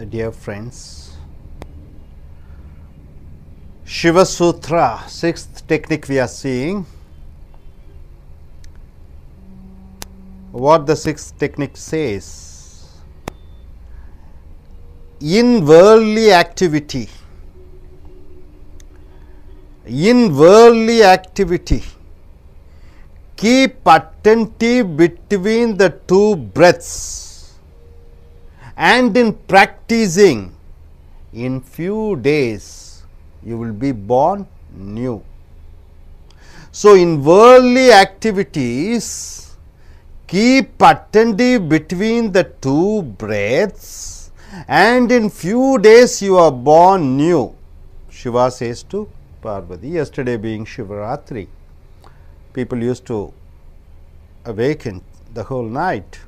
Uh, dear friends. Shiva Sutra, sixth technique we are seeing. What the sixth technique says in worldly activity, in worldly activity, keep attentive between the two breaths and in practicing in few days you will be born new. So, in worldly activities keep attentive between the two breaths and in few days you are born new. Shiva says to Parvati, yesterday being Shivaratri, people used to awaken the whole night.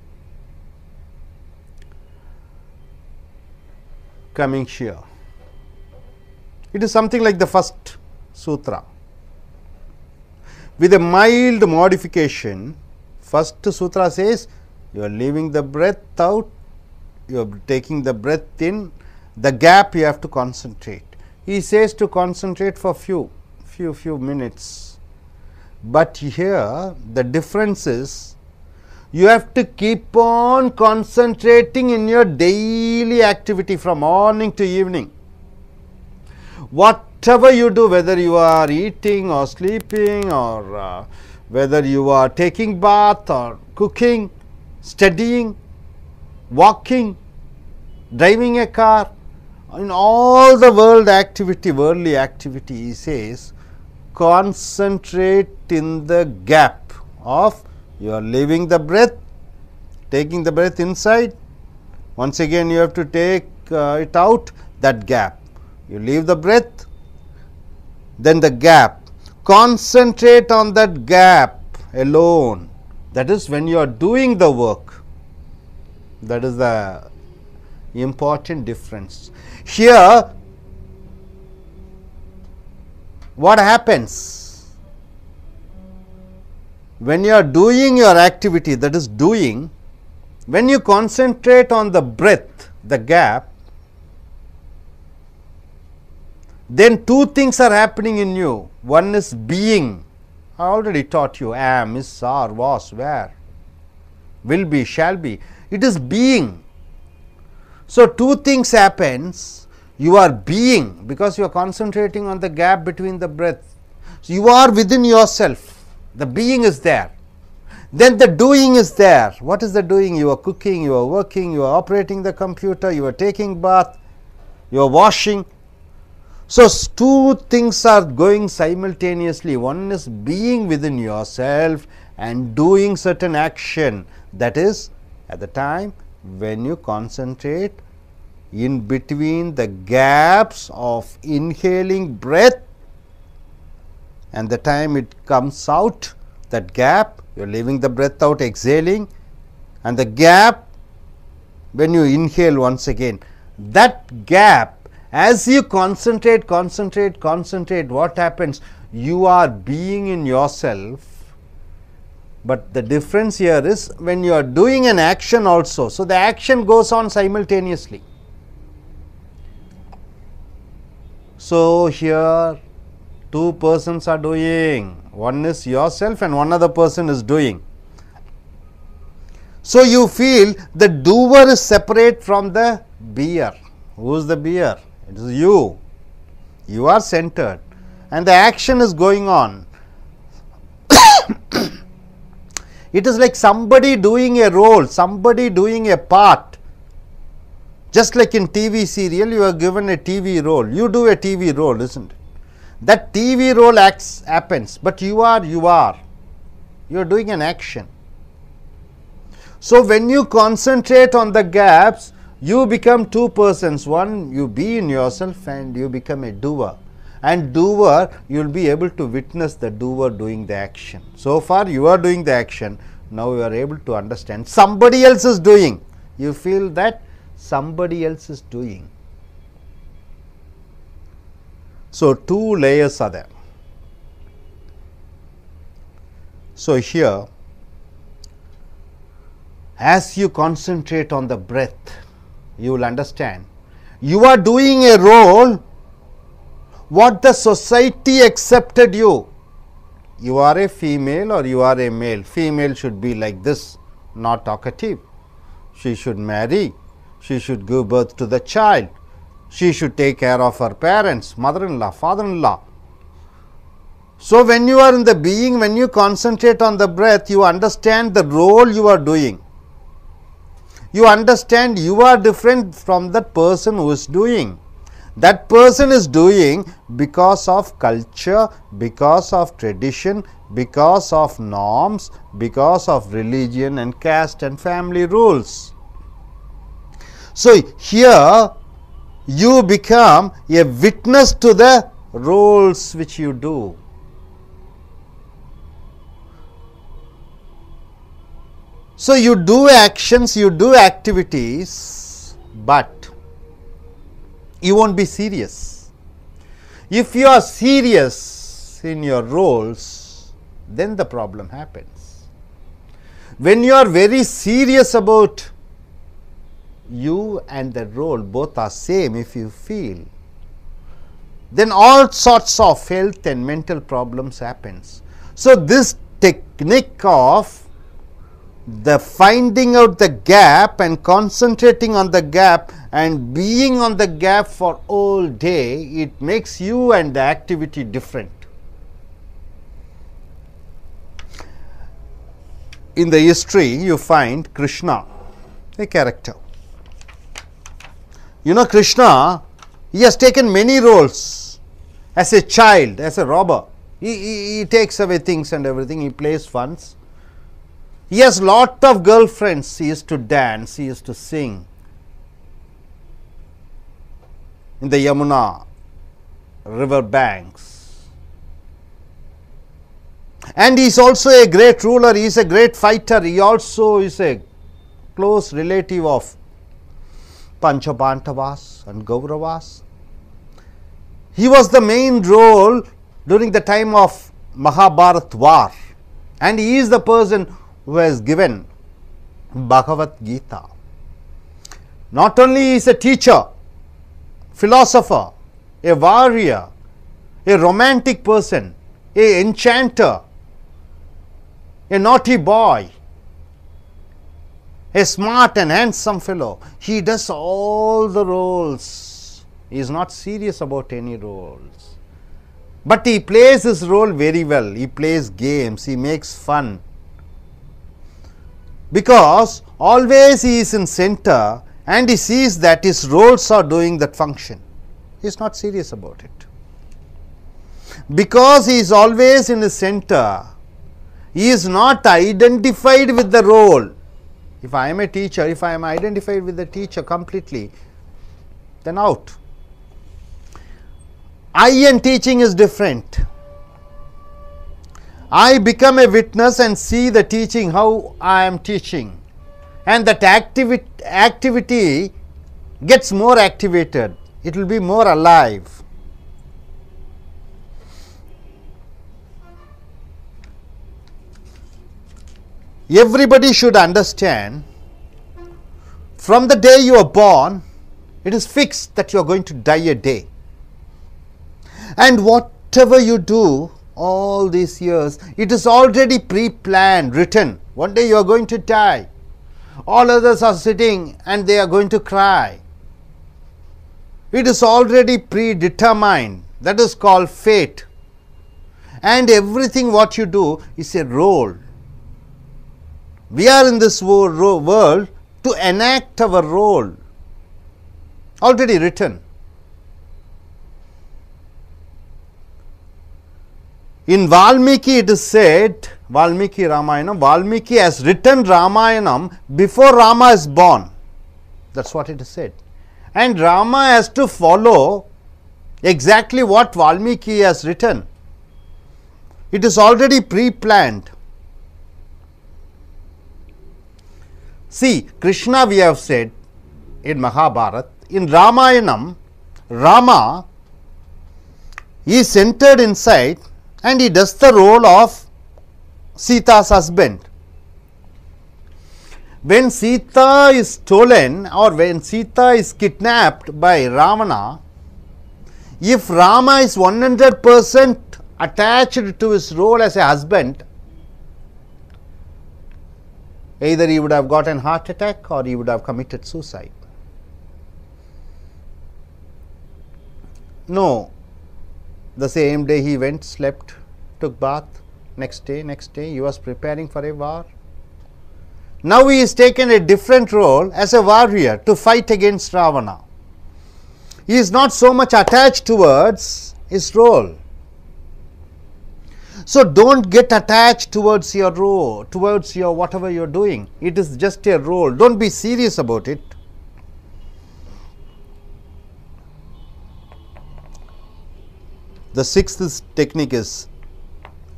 Coming here. It is something like the first sutra. With a mild modification, first sutra says you are leaving the breath out, you are taking the breath in, the gap you have to concentrate. He says to concentrate for few, few, few minutes. But here the difference is you have to keep on concentrating in your daily activity from morning to evening. Whatever you do, whether you are eating or sleeping or uh, whether you are taking bath or cooking, studying, walking, driving a car, in all the world activity, worldly activity, he says, concentrate in the gap of you are leaving the breath, taking the breath inside, once again you have to take uh, it out that gap. You leave the breath, then the gap. Concentrate on that gap alone. That is when you are doing the work. That is the important difference. Here, what happens? When you are doing your activity, that is doing, when you concentrate on the breath, the gap, then two things are happening in you. One is being. I already taught you am, is, are, was, where, will be, shall be. It is being. So, two things happens. You are being because you are concentrating on the gap between the breath. So, you are within yourself. The being is there. Then the doing is there. What is the doing? You are cooking, you are working, you are operating the computer, you are taking bath, you are washing, so, two things are going simultaneously. One is being within yourself and doing certain action that is at the time when you concentrate in between the gaps of inhaling breath and the time it comes out that gap you are leaving the breath out exhaling and the gap when you inhale once again that gap as you concentrate, concentrate, concentrate, what happens? You are being in yourself, but the difference here is when you are doing an action also. So, the action goes on simultaneously. So, here two persons are doing, one is yourself and one other person is doing. So, you feel the doer is separate from the beer. Who is the beer? it is you, you are centered and the action is going on. it is like somebody doing a role, somebody doing a part. Just like in TV serial, you are given a TV role, you do a TV role, isn't it? That TV role acts happens, but you are, you are, you are doing an action. So, when you concentrate on the gaps, you become two persons one you be in yourself and you become a doer and doer you will be able to witness the doer doing the action. So far you are doing the action now you are able to understand somebody else is doing you feel that somebody else is doing. So, two layers are there. So, here as you concentrate on the breath you will understand You are doing a role what the society accepted you. You are a female or you are a male. Female should be like this, not talkative. She should marry. She should give birth to the child. She should take care of her parents, mother in law, father in law. So, when you are in the being, when you concentrate on the breath, you understand the role you are doing. You understand you are different from that person who is doing. That person is doing because of culture, because of tradition, because of norms, because of religion and caste and family rules. So, here you become a witness to the roles which you do. So, you do actions, you do activities, but you won't be serious. If you are serious in your roles, then the problem happens. When you are very serious about you and the role both are same if you feel, then all sorts of health and mental problems happens. So, this technique of the finding out the gap and concentrating on the gap and being on the gap for all day, it makes you and the activity different. In the history, you find Krishna, a character. You know, Krishna, he has taken many roles as a child, as a robber. He, he, he takes away things and everything, he plays funs he has lot of girlfriends. He used to dance, he used to sing. In the Yamuna river banks. And he is also a great ruler, he is a great fighter, he also is a close relative of Pancha Pandavas and Gauravas. He was the main role during the time of Mahabharat war and he is the person who has given Bhagavad Gita. Not only is a teacher, philosopher, a warrior, a romantic person, a enchanter, a naughty boy, a smart and handsome fellow. He does all the roles. He is not serious about any roles. But he plays his role very well. He plays games, he makes fun, because always he is in center and he sees that his roles are doing that function. He is not serious about it. Because he is always in the center, he is not identified with the role. If I am a teacher, if I am identified with the teacher completely, then out. I and teaching is different. I become a witness and see the teaching how I am teaching and that activity, activity gets more activated, it will be more alive. Everybody should understand from the day you are born, it is fixed that you are going to die a day. And whatever you do, all these years, it is already pre planned, written. One day you are going to die. All others are sitting and they are going to cry. It is already predetermined. That is called fate. And everything what you do is a role. We are in this world to enact our role. Already written. In Valmiki it is said, Valmiki Ramayana, Valmiki has written Ramayanam before Rama is born. That is what it is said. And Rama has to follow exactly what Valmiki has written. It is already pre-planned. See, Krishna we have said in Mahabharat, in Ramayanam, Rama is centered inside and he does the role of Sita's husband. when Sita is stolen or when Sita is kidnapped by Ravana, if Rama is 100% attached to his role as a husband, either he would have got an heart attack or he would have committed suicide. No, the same day he went, slept, took bath, next day, next day he was preparing for a war. Now he is taken a different role as a warrior to fight against Ravana. He is not so much attached towards his role. So don't get attached towards your role, towards your whatever you're doing. It is just a role. Don't be serious about it. The sixth technique is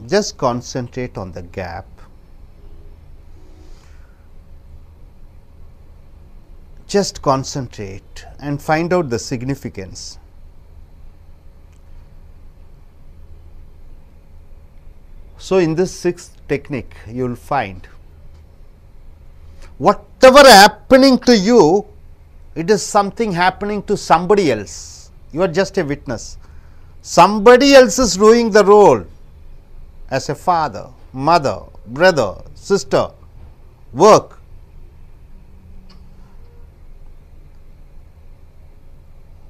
just concentrate on the gap. Just concentrate and find out the significance. So, in this sixth technique, you will find whatever happening to you, it is something happening to somebody else. You are just a witness. Somebody else is doing the role as a father, mother, brother, sister, work.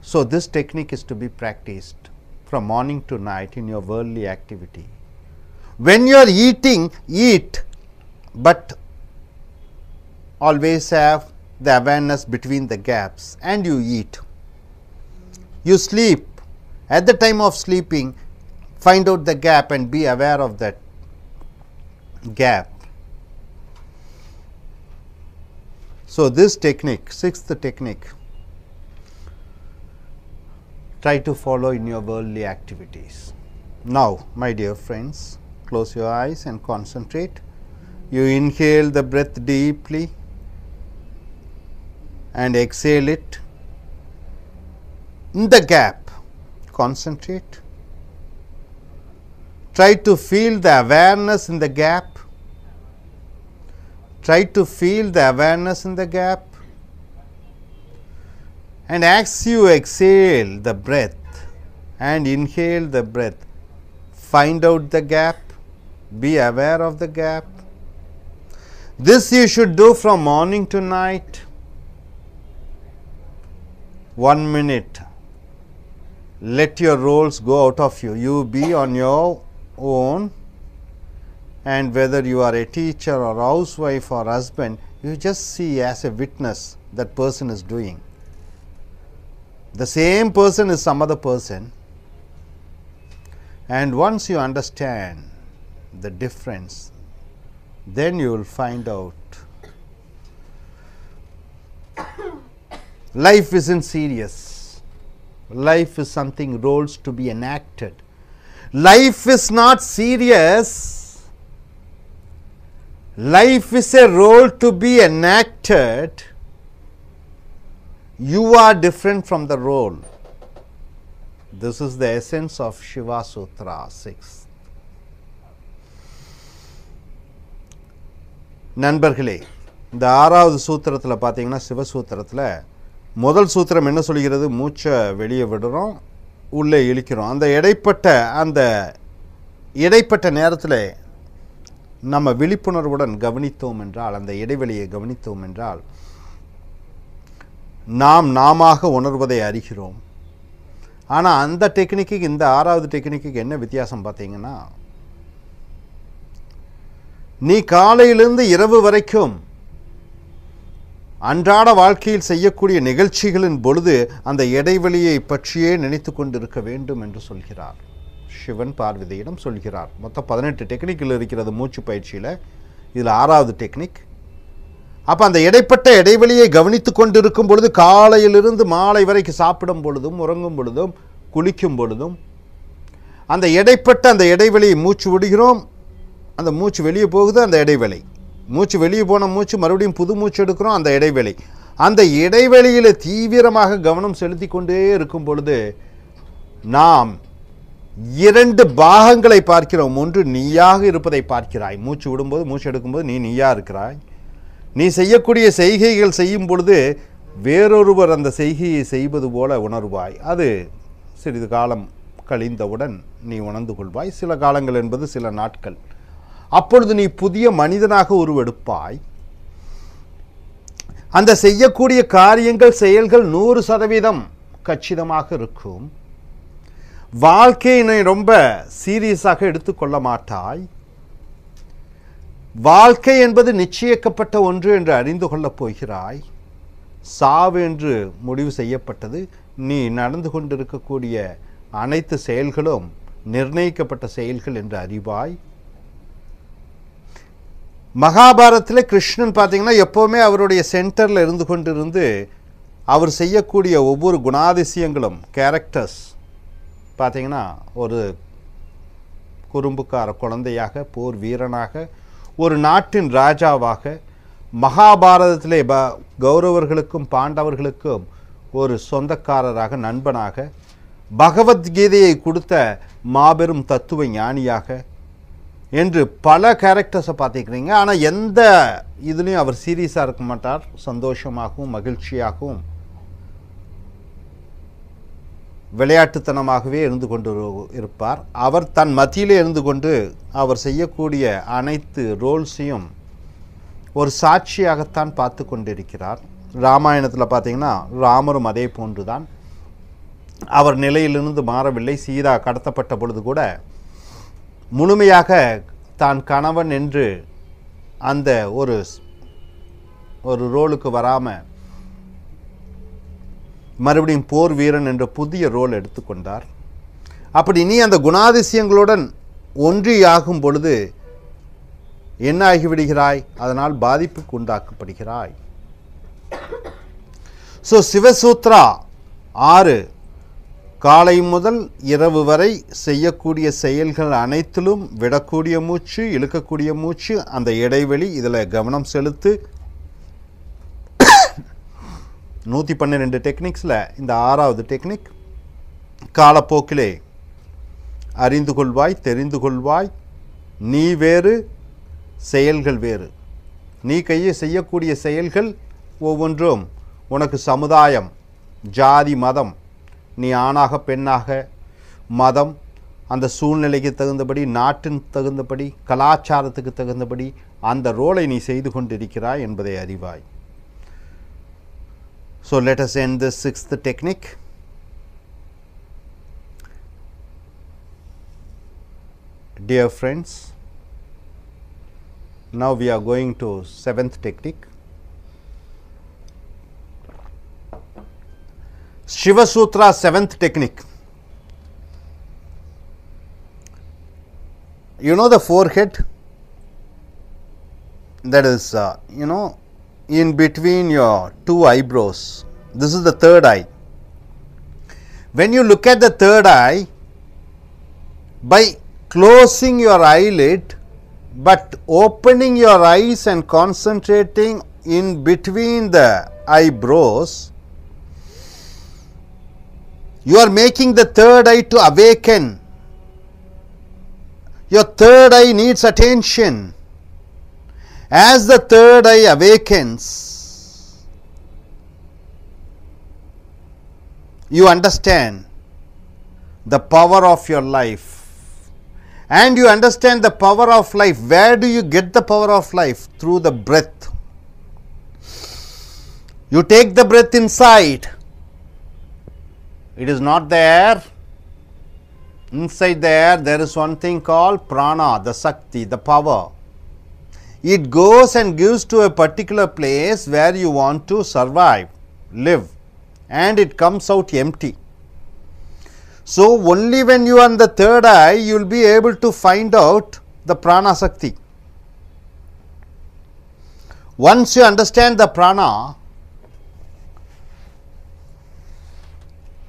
So, this technique is to be practiced from morning to night in your worldly activity. When you are eating, eat, but always have the awareness between the gaps and you eat. You sleep, at the time of sleeping, find out the gap and be aware of that gap. So, this technique, sixth technique, try to follow in your worldly activities. Now, my dear friends, close your eyes and concentrate. You inhale the breath deeply and exhale it in the gap. Concentrate. Try to feel the awareness in the gap. Try to feel the awareness in the gap. And as you exhale the breath and inhale the breath, find out the gap, be aware of the gap. This you should do from morning to night. One minute. Let your roles go out of you. You be on your own and whether you are a teacher or housewife or husband, you just see as a witness that person is doing. The same person is some other person and once you understand the difference, then you will find out life isn't serious. Life is something roles to be enacted. Life is not serious. Life is a role to be enacted. You are different from the role. This is the essence of Shiva Sutra 6. நண்பர்களே இந்த ஆறாவது சூத்திரத்தில் பார்த்தீங்கன்னா சிவசூத்திரத்தில் முதல் சூத்திரம் என்ன சொல்கிறது? மூச்சை வெளியே விடுறோம் உள்ளே இழுக்கிறோம். அந்த இடைப்பட்ட அந்த இடைப்பட்ட நேரத்தில் நம்ம விழிப்புணர்வுடன் கவனித்தோம் என்றால் அந்த இடைவெளியை கவனித்தோம் என்றால் நாம் நாமாக உணர்வதை அறிகிறோம். ஆனால் அந்த டெக்னிக்கு இந்த ஆறாவது டெக்னிக்கு என்ன வித்தியாசம் பார்த்தீங்கன்னா நீ காலையிலிருந்து இரவு வரைக்கும் அன்றாட வாழ்க்கையில் செய்யக்கூடிய நிகழ்ச்சிகளின் பொழுது அந்த இடைவெளியை பற்றியே நினைத்து கொண்டிருக்க வேண்டும் என்று சொல்கிறார். சிவன் பார்வதியிடம் சொல்கிறார். மொத்தம் பதினெட்டு டெக்னிக்கில் இருக்கிறது மூச்சு பயிற்சியில். இதில் ஆறாவது டெக்னிக் அப்போ அந்த இடைப்பட்ட இடைவெளியை கவனித்து கொண்டிருக்கும் பொழுது காலையிலிருந்து மாலை வரைக்கும் சாப்பிடும் பொழுதும் உறங்கும் பொழுதும் குளிக்கும் பொழுதும் அந்த இடைப்பட்ட அந்த இடைவெளியை மூச்சு விடுகிறோம். அந்த மூச்சு வெளியே போகுது அந்த இடைவெளி. மூச்சு வெளியே போன மூச்சு மறுபடியும் புது மூச்சு எடுக்கிறோம் அந்த இடைவெளி. அந்த இடைவெளியில் தீவிரமாக கவனம் செலுத்தி கொண்டே இருக்கும் பொழுது நாம் இரண்டு பாகங்களை பார்க்கிறோம். ஒன்று நீயாக இருப்பதை பார்க்கிறாய். மூச்சு விடும்போது மூச்சு எடுக்கும்போது நீ நீயா இருக்கிறாய். நீ செய்யக்கூடிய செய்கைகள் செய்யும் பொழுது வேறொருவர் அந்த செய்கையை செய்வது போல உணர்வாய். அது சிறிது காலம் கழிந்தவுடன் நீ உணர்ந்து கொள்வாய். சில காலங்கள் என்பது சில நாட்கள். அப்பொழுது நீ புதிய மனிதனாக உருவெடுப்பாய். அந்த செய்யக்கூடிய காரியங்கள் செயல்கள் நூறு சதவீதம் கச்சிதமாக இருக்கும். வாழ்க்கையினை ரொம்ப சீரியஸாக எடுத்துக்கொள்ள மாட்டாய். வாழ்க்கை என்பது நிச்சயிக்கப்பட்ட ஒன்று என்று அறிந்து கொள்ளப் போகிறாய். சாவு என்று முடிவு செய்யப்பட்டது. நீ நடந்து கொண்டிருக்கக்கூடிய அனைத்து செயல்களும் நிர்ணயிக்கப்பட்ட செயல்கள் என்று அறிவாய். மகாபாரத்தில் கிருஷ்ணன் பார்த்தீங்கன்னா எப்போவுமே அவருடைய சென்டரில் இருந்து கொண்டிருந்து அவர் செய்யக்கூடிய ஒவ்வொரு குணாதிசயங்களும் கேரக்டர்ஸ் பார்த்தீங்கன்னா ஒரு குறும்புக்கார குழந்தையாக போர் வீரனாக ஒரு நாட்டின் ராஜாவாக மகாபாரதத்திலே ப கௌரவர்களுக்கும் பாண்டவர்களுக்கும் ஒரு சொந்தக்காரராக நண்பனாக பகவத்கீதையை கொடுத்த மாபெரும் தத்துவ ஞானியாக என்று பல கேரக்டர்ஸை பார்த்துக்கிறீங்க ஆனால் எந்த இதுலேயும் அவர் சீரியஸாக இருக்க மாட்டார். சந்தோஷமாகவும் மகிழ்ச்சியாகவும் விளையாட்டுத்தனமாகவே இருந்து கொண்டு இருப்பார். அவர் தன் மத்தியிலே இருந்து கொண்டு அவர் செய்யக்கூடிய அனைத்து ரோல்ஸையும் ஒரு சாட்சியாகத்தான் பார்த்து கொண்டிருக்கிறார். ராமாயணத்தில் பார்த்தீங்கன்னா ராமரும் அதே போன்றுதான். அவர் நிலையிலிருந்து மாறவில்லை. சீதா கடத்தப்பட்ட பொழுது கூட முழுமையாக தான் கணவன் என்று அந்த ஒரு ஒரு ரோலுக்கு வராமல் மறுபடியும் போர் வீரன் என்ற புதிய ரோல் எடுத்துக்கொண்டார் அப்படி நீ அந்த குணாதிசயங்களுடன் ஒன்றியாகும் பொழுது என்ன ஆகிவிடுகிறாய் அதனால் பாதிப்புக்கு உண்டாக்கப்படுகிறாய். ஸோ சிவசூத்ரா ஆறு காலை முதல் இரவு வரை செய்யக்கூடிய செயல்கள் அனைத்திலும் விடக்கூடிய மூச்சு இழுக்கக்கூடிய மூச்சு அந்த இடைவெளி இதில் கவனம் செலுத்து. நூற்றி பன்னிரெண்டு டெக்னிக்ஸில் இந்த ஆறாவது டெக்னிக் காலப்போக்கிலே அறிந்து கொள்வாய் தெரிந்து கொள்வாய். நீ வேறு செயல்கள் வேறு. நீ கையை செய்யக்கூடிய செயல்கள் ஒவ்வொன்றும் உனக்கு சமுதாயம் ஜாதி மதம் நீ ஆணாக பெண்ணாக மதம் அந்த சூழ்நிலைக்கு தகுந்தபடி நாட்டின் தகுந்தபடி கலாச்சாரத்துக்கு தகுந்தபடி அந்த ரோலை நீ செய்து கொண்டிருக்கிறாய் என்பதை அறிவாய் so let's and the sixth technique technique. Dear friends, now we are going to seventh technique. Shiva Sutra seventh technique. You know the forehead? That is, uh, you know, in between your two eyebrows. This is the third eye. When you look at the third eye, by closing your eyelid but opening your eyes and concentrating in between the eyebrows, you are making the third eye to awaken. Your third eye needs attention. As the third eye awakens, you understand the power of your life. And you understand the power of life. Where do you get the power of life? Through the breath. You take the breath inside, it is not there. Inside there, there is one thing called prana, the Sakti, the power it goes and gives to a particular place where you want to survive, live, and it comes out empty. So, only when you are on the third eye, you will be able to find out the prana sakti. Once you understand the prana,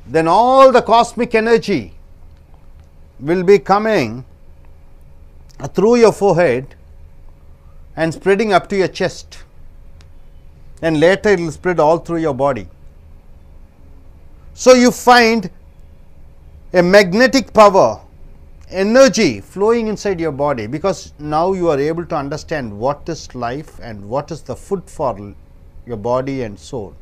then all the cosmic energy will be coming through your forehead and spreading up to your chest and later it will spread all through your body. So, you find a magnetic power energy flowing inside your body because now you are able to understand what is life and what is the food for your body and soul.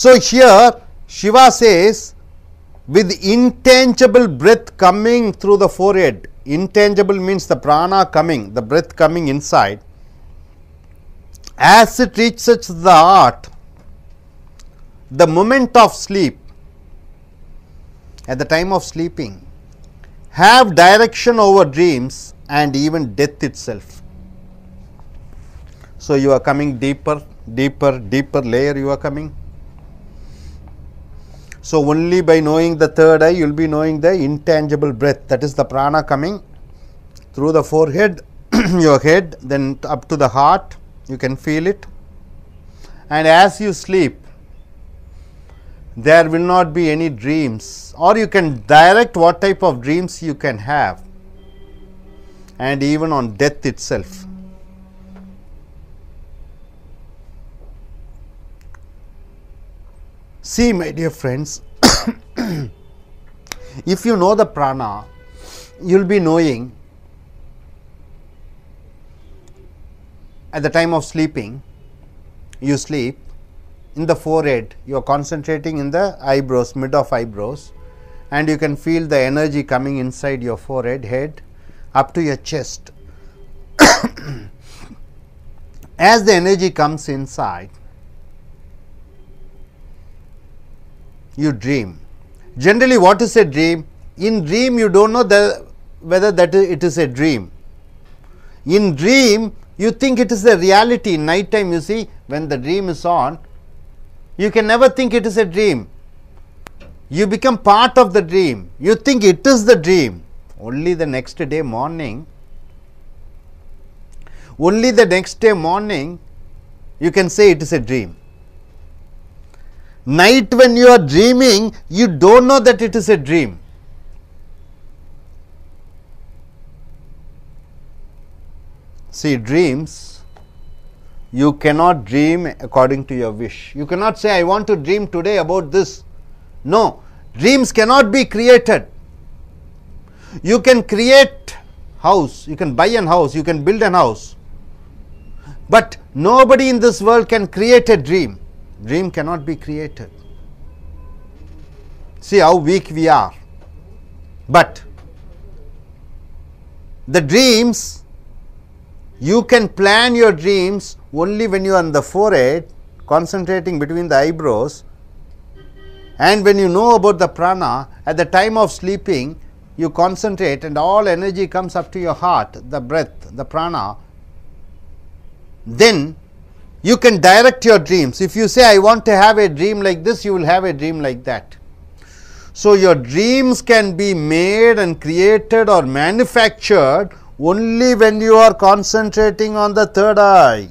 So, here Shiva says with intangible breath coming through the forehead, intangible means the prana coming, the breath coming inside, as it reaches the heart, the moment of sleep, at the time of sleeping, have direction over dreams and even death itself. So, you are coming deeper, deeper, deeper layer you are coming so, only by knowing the third eye, you will be knowing the intangible breath that is the prana coming through the forehead, your head, then up to the heart, you can feel it. And as you sleep, there will not be any dreams, or you can direct what type of dreams you can have, and even on death itself. See, my dear friends, if you know the prana, you will be knowing at the time of sleeping, you sleep in the forehead, you are concentrating in the eyebrows, mid of eyebrows, and you can feel the energy coming inside your forehead, head up to your chest. As the energy comes inside, you dream. Generally, what is a dream? In dream, you don't know the, whether that it is a dream. In dream, you think it is a reality. In night time, you see, when the dream is on, you can never think it is a dream. You become part of the dream. You think it is the dream. Only the next day morning, only the next day morning, you can say it is a dream night when you are dreaming, you don't know that it is a dream. See, dreams, you cannot dream according to your wish. You cannot say, I want to dream today about this. No, dreams cannot be created. You can create house, you can buy an house, you can build an house, but nobody in this world can create a dream dream cannot be created. See how weak we are. But the dreams, you can plan your dreams only when you are on the forehead, concentrating between the eyebrows. And when you know about the prana, at the time of sleeping, you concentrate and all energy comes up to your heart, the breath, the prana. Then you can direct your dreams. If you say, I want to have a dream like this, you will have a dream like that. So, your dreams can be made and created or manufactured only when you are concentrating on the third eye.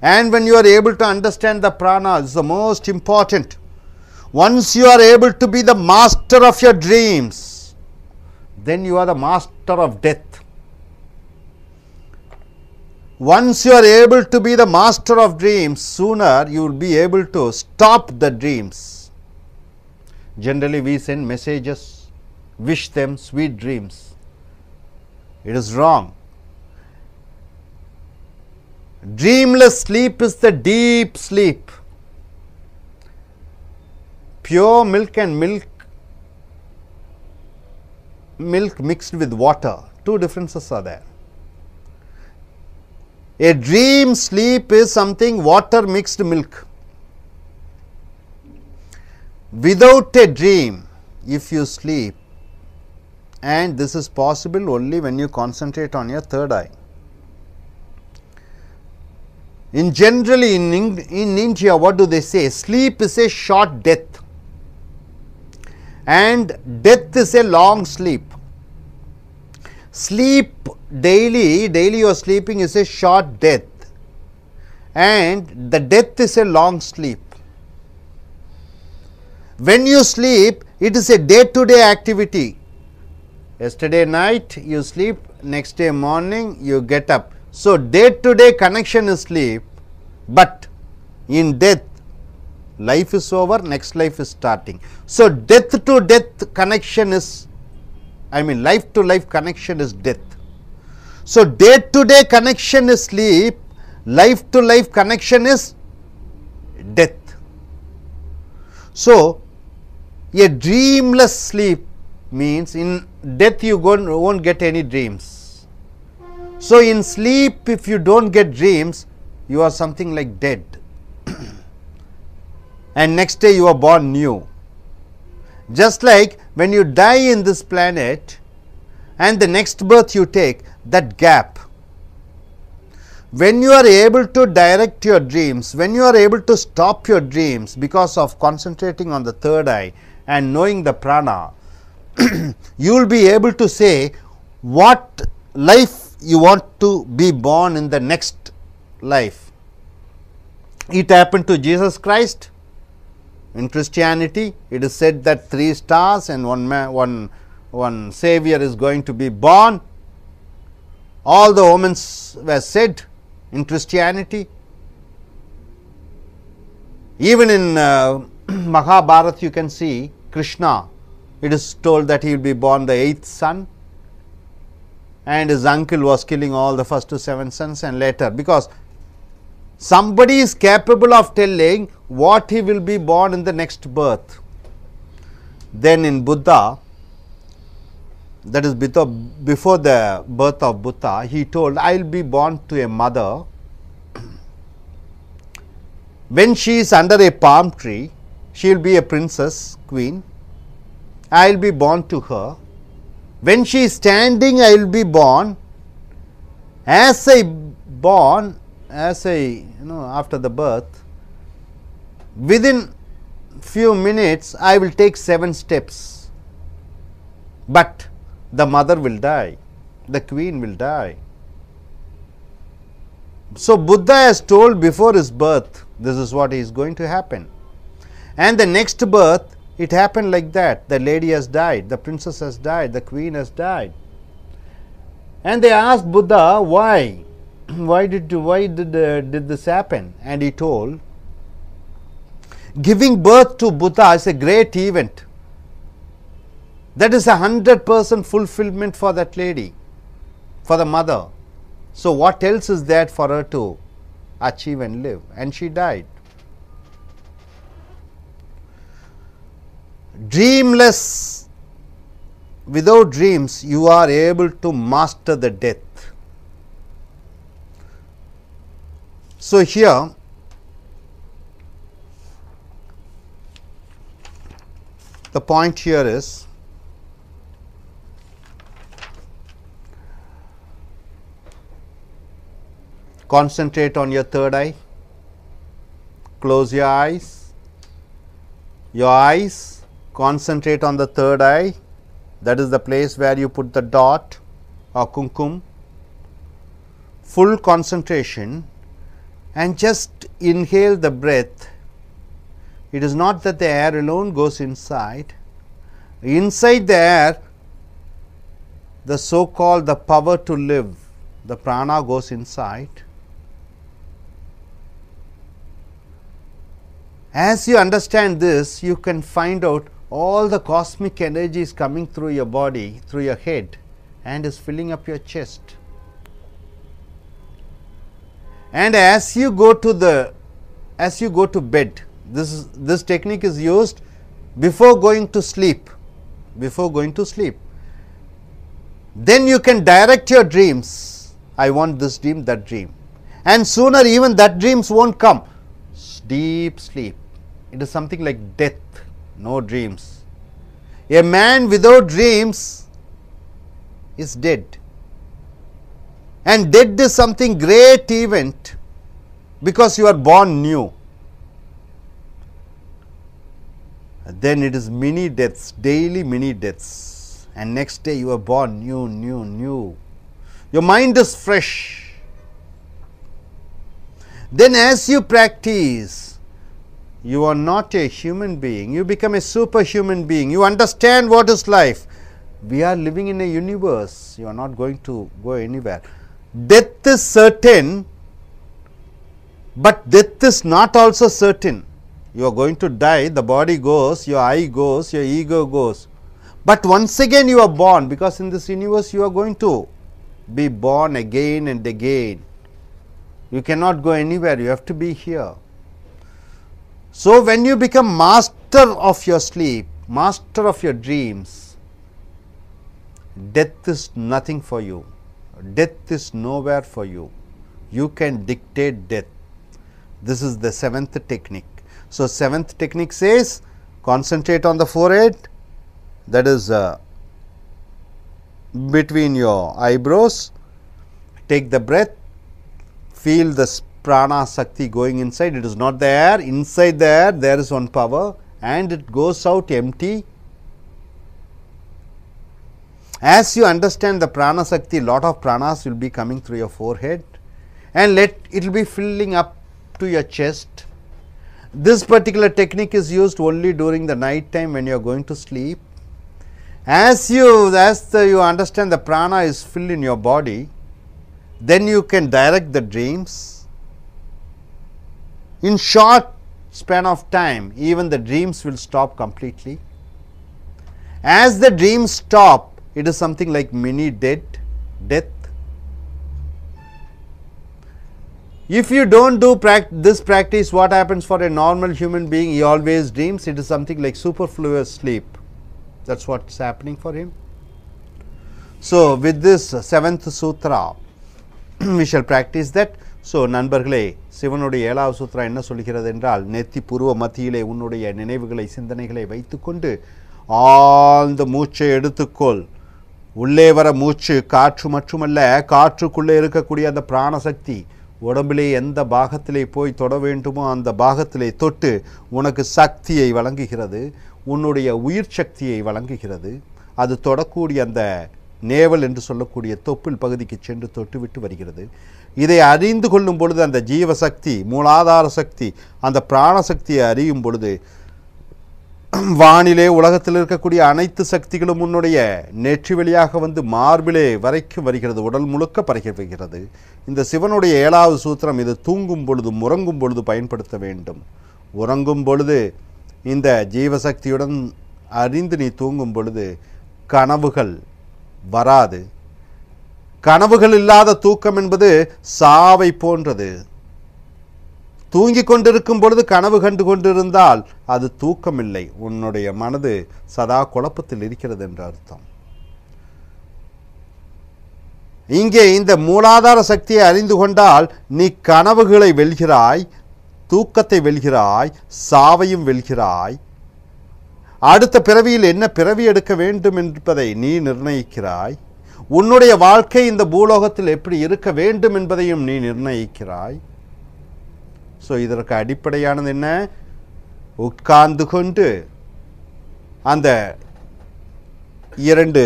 And when you are able to understand the prana is the most important. Once you are able to be the master of your dreams, then you are the master of death. Once you are able to be the master of dreams, sooner you will be able to stop the dreams. Generally, we send messages, wish them sweet dreams. It is wrong. Dreamless sleep is the deep sleep. Pure milk and milk milk mixed with water, two differences are there. A dream sleep is something water mixed milk. Without a dream, if you sleep, and this is possible only when you concentrate on your third eye. In generally in, in India, what do they say? Sleep is a short death and death is a long sleep. Sleep daily, daily you are sleeping is a short death and the death is a long sleep. When you sleep, it is a day to day activity. Yesterday night you sleep, next day morning you get up. So, day to day connection is sleep, but in death life is over, next life is starting. So, death to death connection is, I mean, life to life connection is death. So, day to day connection is sleep, life to life connection is death. So, a dreamless sleep means in death you won't get any dreams. So, in sleep if you do not get dreams you are something like dead and next day you are born new. Just like when you die in this planet and the next birth you take that gap. When you are able to direct your dreams, when you are able to stop your dreams because of concentrating on the third eye and knowing the prana, you will be able to say what life you want to be born in the next life. It happened to Jesus Christ, in Christianity, it is said that three stars and one man, one, one Savior is going to be born. All the omens were said in Christianity. Even in uh, Mahabharata, you can see Krishna. It is told that he will be born the eighth son, and his uncle was killing all the first two seven sons, and later because somebody is capable of telling what he will be born in the next birth. Then in Buddha, that is before the birth of Buddha, he told, I will be born to a mother. When she is under a palm tree, she will be a princess, queen. I will be born to her. When she is standing, I will be born. As I born, as I you know after the birth within few minutes I will take 7 steps, but the mother will die, the queen will die. So, Buddha has told before his birth this is what is going to happen. And the next birth it happened like that. The lady has died, the princess has died, the queen has died. And they asked Buddha why? Why did why did uh, did this happen? And he told giving birth to buddha is a great event. That is a 100 percent fulfillment for that lady for the mother. So what else is that for her to achieve and live? And she died. Dreamless. Without dreams you are able to master the death. So, here the point here is concentrate on your third eye, close your eyes, your eyes concentrate on the third eye. That is the place where you put the dot or kumkum, full concentration and just inhale the breath, it is not that the air alone goes inside. Inside the air, the so called the power to live, the prana goes inside. As you understand this, you can find out all the cosmic energy is coming through your body, through your head and is filling up your chest and as you go to the as you go to bed this this technique is used before going to sleep before going to sleep. Then you can direct your dreams. I want this dream that dream. And sooner even that dreams won't come. Deep sleep. It is something like death. No dreams. A man without dreams is dead. And death is something great event because you are born new. Then it is many deaths, daily many deaths and next day you are born new, new, new. Your mind is fresh. Then as you practice, you are not a human being, you become a superhuman being, you understand what is life. We are living in a universe, you are not going to go anywhere death is certain, but death is not also certain. You are going to die, the body goes, your eye goes, your ego goes. But once again you are born because in this universe you are going to be born again and again. You cannot go anywhere, you have to be here. So, when you become master of your sleep, master of your dreams, death is nothing for you, death is nowhere for you. You can dictate death. This is the seventh technique. So, seventh technique says concentrate on the forehead that is uh, between your eyebrows, take the breath, feel the prana sakti going inside, it is not there, inside there, there is one power and it goes out empty. As you understand the prana sakti, lot of pranas will be coming through your forehead and let it will be filling up to your chest. This particular technique is used only during the night time when you are going to sleep. As you as the, you understand the prana is filled in your body, then you can direct the dreams. In short span of time, even the dreams will stop completely. As the dreams stop, it is something like mini death, death. If you don't do pract this practice, what happens for a normal human being? He always dreams. It is something like superfluous sleep. That is what is happening for him. So, with this seventh sutra, we shall practice that. So நண்பர்களே சிவனுடைய ஏழாவது சூத்திரம் என்ன சொல்கிறது என்றால் நெத்தி புருவ மத்தியிலே உன்னுடைய நினைவுகளை சிந்தனைகளை வைத்துக்கொண்டு ஆழ்ந்த மூச்சை எடுத்துக்கொள் உள்ளே வர மூச்சு காற்று மட்டுமல்ல காற்றுக்குள்ளே இருக்கக்கூடிய அந்த பிராணசக்தி உடம்பிலே எந்த பாகத்திலே போய் தொட வேண்டுமோ அந்த பாகத்திலே தொட்டு உனக்கு சக்தியை வழங்குகிறது உன்னுடைய உயிர் சக்தியை வழங்குகிறது. அது தொடக்கூடிய அந்த நேவல் என்று சொல்லக்கூடிய தொப்புள் பகுதிக்கு சென்று தொட்டுவிட்டு வருகிறது. இதை அறிந்து கொள்ளும் பொழுது அந்த ஜீவசக்தி மூலாதார சக்தி அந்த பிராணசக்தியை அறியும் பொழுது வானிலே உலகத்தில் இருக்கக்கூடிய அனைத்து சக்திகளும் உன்னுடைய நெற்றி வழியாக வந்து மார்பிலே வரைக்கும் வருகிறது உடல் முழுக்க பறக்கிறது இந்த சிவனுடைய ஏழாவது சூத்திரம் இது தூங்கும் பொழுது உறங்கும் பொழுது பயன்படுத்த வேண்டும். உறங்கும் பொழுது இந்த ஜீவசக்தியுடன் அறிந்து நீ தூங்கும் பொழுது கனவுகள் வராது. கனவுகள் இல்லாத தூக்கம் என்பது சாவை போன்றது. தூங்கிக் கொண்டிருக்கும் பொழுது கனவு கண்டு கொண்டிருந்தால் அது தூக்கமில்லை. உன்னுடைய மனது சதா குழப்பத்தில் இருக்கிறது என்று அர்த்தம். இங்கே இந்த மூலாதார சக்தியை அறிந்து கொண்டால் நீ கனவுகளை வெல்கிறாய் தூக்கத்தை வெல்கிறாய் சாவையும் வெல்கிறாய். அடுத்த பிறவியில் என்ன பிறவி எடுக்க வேண்டும் என்பதை நீ நிர்ணயிக்கிறாய். உன்னுடைய வாழ்க்கை இந்த பூலோகத்தில் எப்படி இருக்க வேண்டும் என்பதையும் நீ நிர்ணயிக்கிறாய். ஸோ இதற்கு அடிப்படையானது என்ன? உட்கார்ந்து கொண்டு அந்த இரண்டு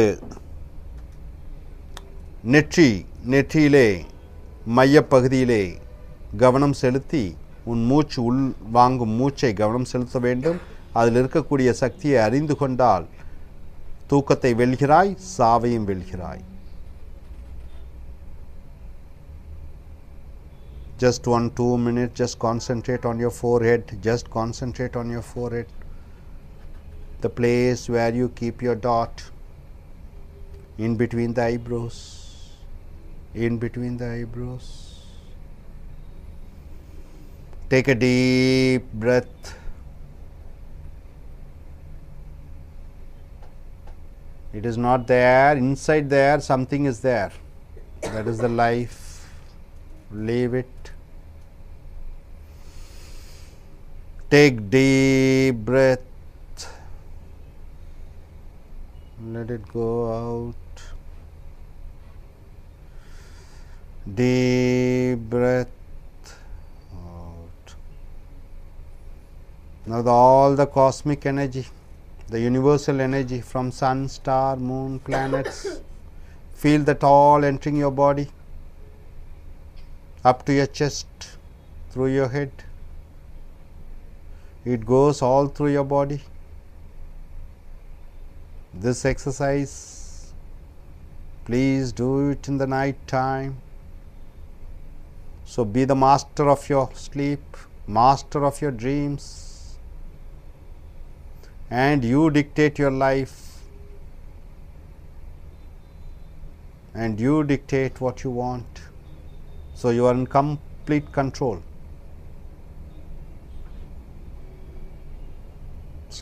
நெற்றி நெற்றியிலே மையப்பகுதியிலே கவனம் செலுத்தி உன் மூச்சு உள் வாங்கும் மூச்சை கவனம் செலுத்த வேண்டும். அதில் இருக்கக்கூடிய சக்தியை அறிந்து கொண்டால் தூக்கத்தை வெல்கிறாய் சாவையும் வெல்கிறாய். Just one two minutes just concentrate on your forehead just concentrate on your forehead. The place where you keep your dot in between the eyebrows in between the eyebrows. Take a deep breath. It is not there inside there something is there. That is the life. Leave it take deep breath. Let it go out. Deep breath out. Now the, all the cosmic energy the universal energy from sun star moon planets feel that all entering your body up to your chest through your head it goes all through your body this exercise please do it in the night time so be the master of your sleep master of your dreams and you dictate your life and you dictate what you want. So, you are in complete control.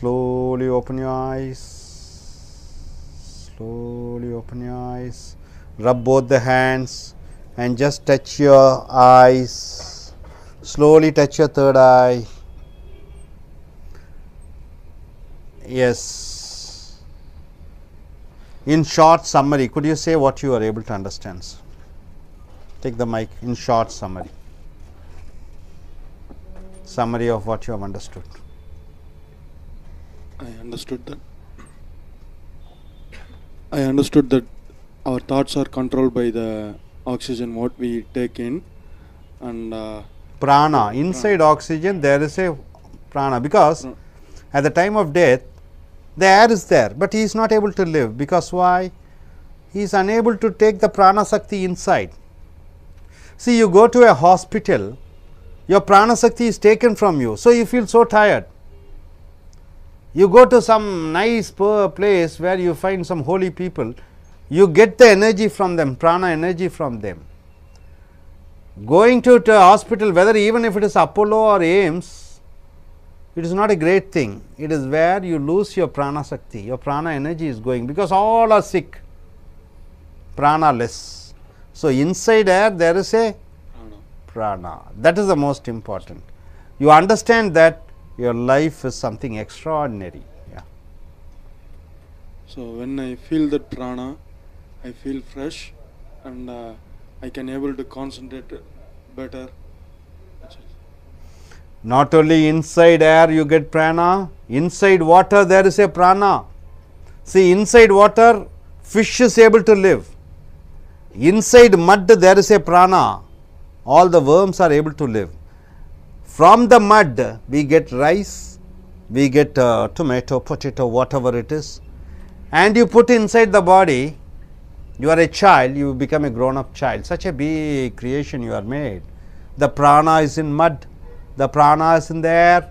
Slowly open your eyes, slowly open your eyes, rub both the hands and just touch your eyes, slowly touch your third eye. Yes. In short summary, could you say what you are able to understand? Take the mic in short summary. Summary of what you have understood. I understood that. I understood that our thoughts are controlled by the oxygen what we take in, and uh, Prana, inside oxygen, there is a prana because Prana. at the time of death, the air is there, but he is not able to live because why? He is unable to take the prana sakti inside. See, you go to a hospital, your prana sakti is taken from you, so you feel so tired. You go to some nice place where you find some holy people, you get the energy from them, prana energy from them. Going to, to a hospital, whether even if it is Apollo or AIIMS, it is not a great thing. It is where you lose your prana sakti, your prana energy is going because all are sick, prana less. So, inside air there is a prana. That is the most important. You understand that your life is something extraordinary. Yeah. So when I feel that prana, I feel fresh, and uh, I can able to concentrate better. Not only inside air you get prana, inside water there is a prana. See, inside water fish is able to live. Inside mud there is a prana. All the worms are able to live. From the mud we get rice, we get uh, tomato, potato, whatever it is, and you put inside the body. You are a child, you become a grown up child. Such a big creation you are made. The prana is in mud, the prana is in the air,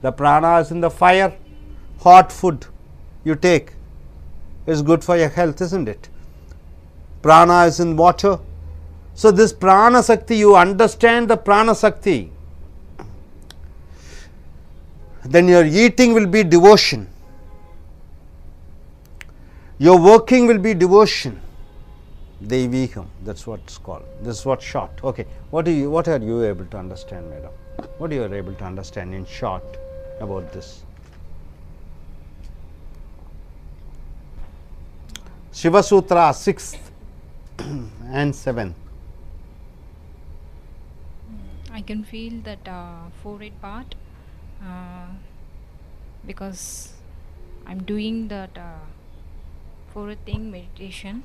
the prana is in the fire. Hot food you take is good for your health, isn't it? Prana is in water. So, this prana sakti, you understand the prana sakti, then your eating will be devotion. Your working will be devotion. Deviham, that's what it's called. This is what short. Okay, what do you? What are you able to understand, madam? What are you able to understand in short about this? Shiva Sutra sixth and seventh. I can feel that uh, forehead part uh, because I'm doing that uh, forehead thing meditation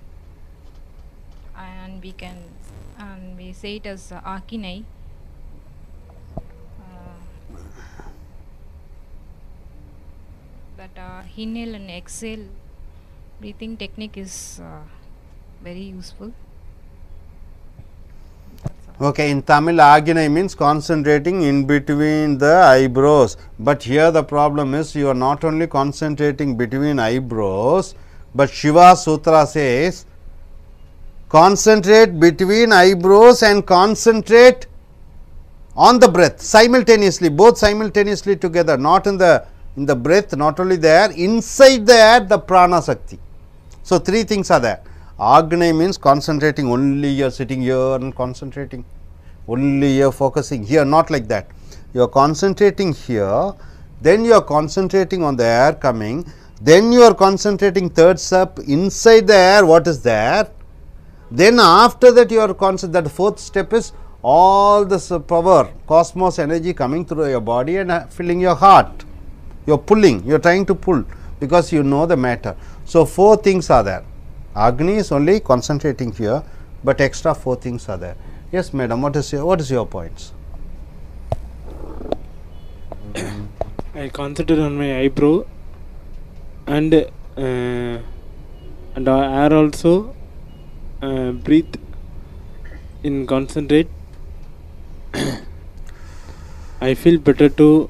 and we can and we say it as uh, Akinai. Uh, that uh, inhale and exhale breathing technique is uh, very useful. Okay, in Tamil, Aginai means concentrating in between the eyebrows. But here the problem is you are not only concentrating between eyebrows, but Shiva Sutra says concentrate between eyebrows and concentrate on the breath simultaneously, both simultaneously together, not in the in the breath, not only there, inside the air, the prana sakti. So, three things are there. Agni means concentrating only you are sitting here and concentrating, only you are focusing here, not like that. You are concentrating here, then you are concentrating on the air coming, then you are concentrating third step inside the air, what is there? Then after that you are concentrating, that fourth step is all this power, cosmos energy coming through your body and uh, filling your heart you are pulling, you are trying to pull because you know the matter. So, four things are there. Agni is only concentrating here, but extra four things are there. Yes, madam, what is your, what is your points? I concentrate on my eyebrow and uh, and air also uh, breathe in concentrate. I feel better to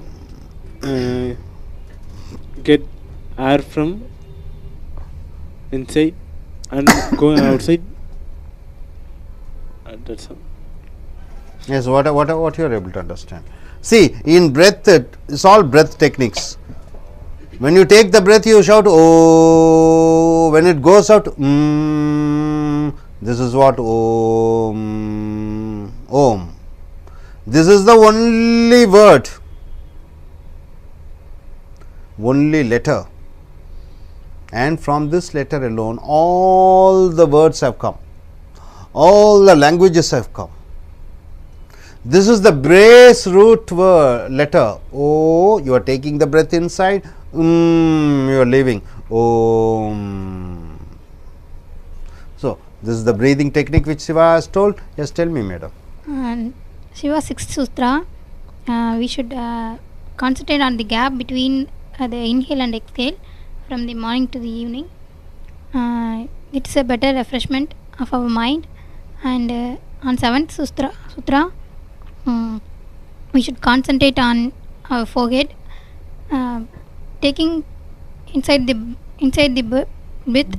uh, get air from inside and going outside. Uh, that's all. Yes, what, what, what you are able to understand. See, in breath, it is all breath techniques. When you take the breath, you shout, oh, when it goes out, mm, this is what om, om. This is the only word, only letter. And from this letter alone, all the words have come, all the languages have come. This is the brace root word letter. O, you are taking the breath inside. Mm, you are leaving. Om. So, this is the breathing technique which Shiva has told. Yes, tell me, madam. And Shiva Sixth Sutra, uh, we should uh, concentrate on the gap between uh, the inhale and exhale from the morning to the evening. Uh, it's a better refreshment of our mind. And uh, on seventh sutra, sutra um, we should concentrate on our forehead, uh, taking inside the inside the breath.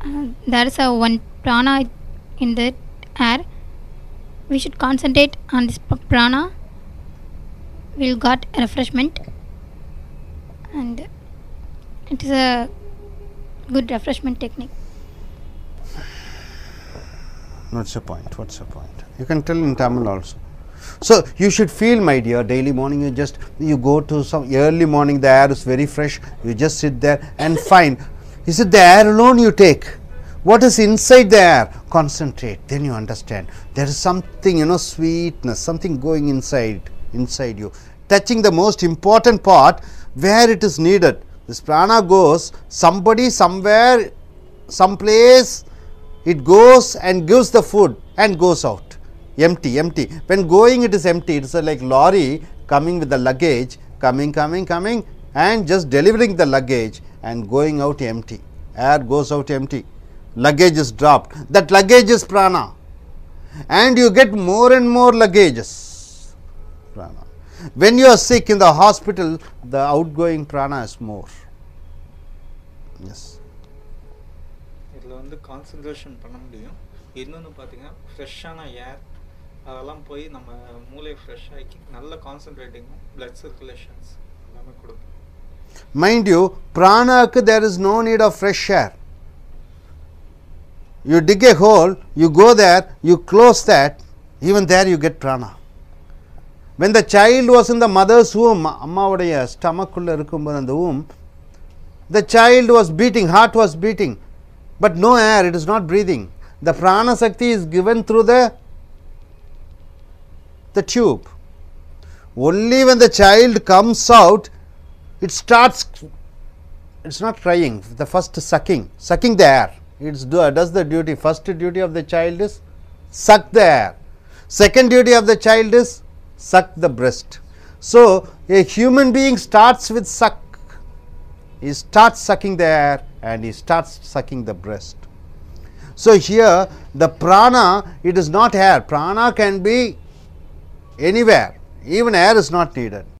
Uh, there is a one prana in the air we should concentrate on this prana we'll got refreshment and it is a good refreshment technique. What's your point? What's your point? You can tell in Tamil also. So, you should feel my dear daily morning you just you go to some early morning the air is very fresh you just sit there and find is it the air alone you take? What is inside the air? Concentrate then you understand. There is something you know sweetness something going inside inside you. Touching the most important part where it is needed this prana goes somebody somewhere someplace it goes and gives the food and goes out. Empty empty. When going it is empty. It is like lorry coming with the luggage coming coming coming and just delivering the luggage and going out empty. Air goes out empty. Luggage is dropped. That luggage is prana. And you get more and more luggages. Prana. When you are sick in the hospital the outgoing prana is more yes இதில் வந்து concentration பண்ண முடியும் இன்னொன்று பார்த்தீங்கன்னா ஃப்ரெஷ்ஷான ஏர் அதெல்லாம் போய் நம்ம மூளையை ஃப்ரெஷ் ஆக்கி நல்ல கான்சன்ட்ரேட்டிங்கும் பிளட் சர்க்குலேஷன்ஸ் எல்லாமே கொடுக்கும் Mind you, prana there is no need of fresh air. You dig a hole, you go there, you close that, even there you get prana. When the child was in the mother's womb, அம்மாவுடைய ஸ்டமக்குள்ள இருக்கும்போது அந்த womb, the child was beating, heart was beating, but no air, it is not breathing. The prana sakti is given through the the tube. Only when the child comes out, it starts it's not crying the first sucking sucking the air It does the duty first duty of the child is suck the air second duty of the child is suck the breast so a human being starts with suck he starts sucking the air and he starts sucking the breast. So here the prana it is not air. Prana can be anywhere. Even air is not needed